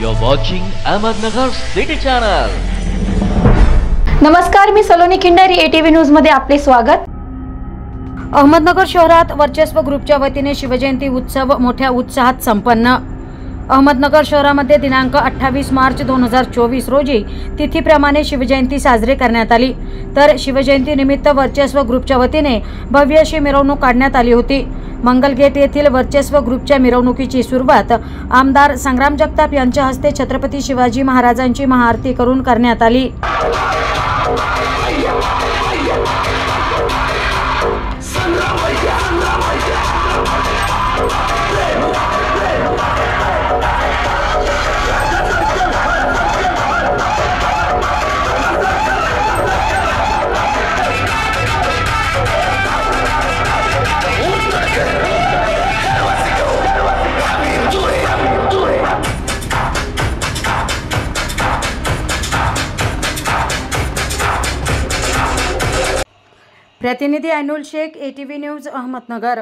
You're watching Ahmednagar City Channel. नमस्कार मी Saloni Khindari ATV न्यूजमध्ये आपले स्वागत अहमदनगर शहरात वर्चस्व ग्रुपच्या वतीने शिवजयंती उत्सव मोठ्या उत्साहात संपन्न अहमदनगर शहरामध्ये दिनांक अठ्ठावीस मार्च दोन हजार चोवीस रोजी तिथीप्रमाणे शिवजयंती साजरी करण्यात आली. तर शिवजयंती निमित्त वर्चस्व ग्रुपच्या वतीने भव्य अशी मिरवणूक काढण्यात आली होती. मंगलगेट येथील वर्चस्व ग्रुपच्या मिरवणुकीची सुरुवात आमदार संग्राम जगताप यांच्या हस्ते छत्रपती शिवाजी महाराजांची महाआरती करून करण्यात आली. प्रतिनिधी अनुल शेख एटीव्ही न्यूज अहमदनगर.